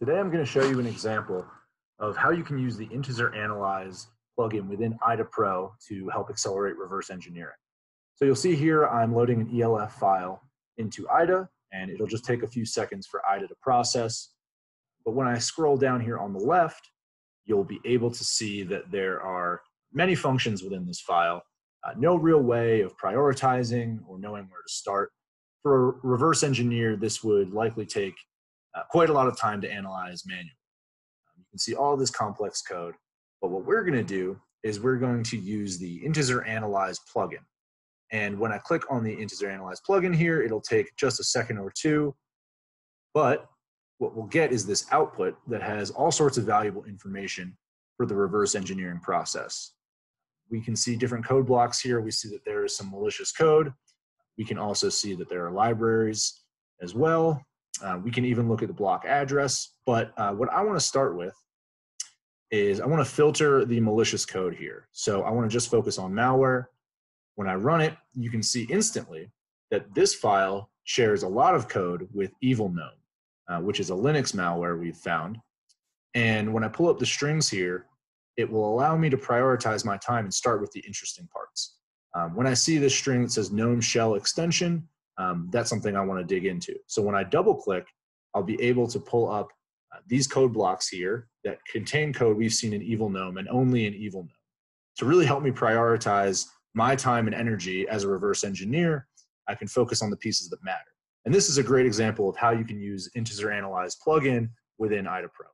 Today I'm going to show you an example of how you can use the Intezer analyze plugin within IDA Pro to help accelerate reverse engineering. So you'll see here I'm loading an ELF file into IDA and it'll just take a few seconds for IDA to process. But when I scroll down here on the left, you'll be able to see that there are many functions within this file. Uh, no real way of prioritizing or knowing where to start. For a reverse engineer, this would likely take uh, quite a lot of time to analyze manually. Um, you can see all this complex code, but what we're going to do is we're going to use the Intezer analyze plugin. And when I click on the Intezer analyze plugin here, it'll take just a second or two. But what we'll get is this output that has all sorts of valuable information for the reverse engineering process. We can see different code blocks here. We see that there is some malicious code. We can also see that there are libraries as well. Uh, we can even look at the block address, but uh, what I want to start with is I want to filter the malicious code here. So I want to just focus on malware. When I run it, you can see instantly that this file shares a lot of code with EvilGnome, uh, which is a Linux malware we've found. And when I pull up the strings here, it will allow me to prioritize my time and start with the interesting parts. Um, when I see this string that says GNOME shell extension, um, that's something I want to dig into. So when I double click, I'll be able to pull up uh, these code blocks here that contain code we've seen in EvilGnome and only in EvilGnome to really help me prioritize my time and energy as a reverse engineer. I can focus on the pieces that matter. And this is a great example of how you can use Intezer analyze plugin within IDA Pro.